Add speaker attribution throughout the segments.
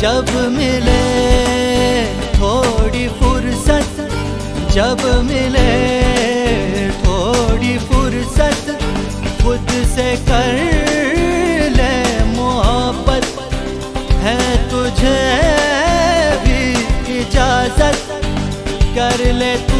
Speaker 1: जब मिले थोड़ी फुर्सत, जब मिले थोड़ी फुर्सत, खुद से कर ले मोहब्बत। है तुझे भी इजाज़त, कर ले तू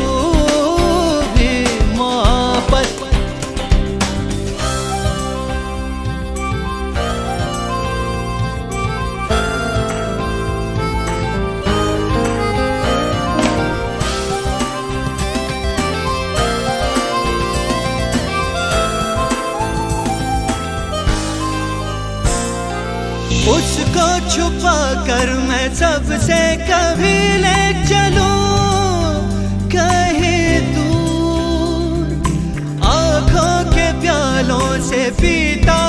Speaker 1: उसको छुपा कर मैं सबसे कभी ले चलू। कहीं दूर, आँखों के प्यालों से पीता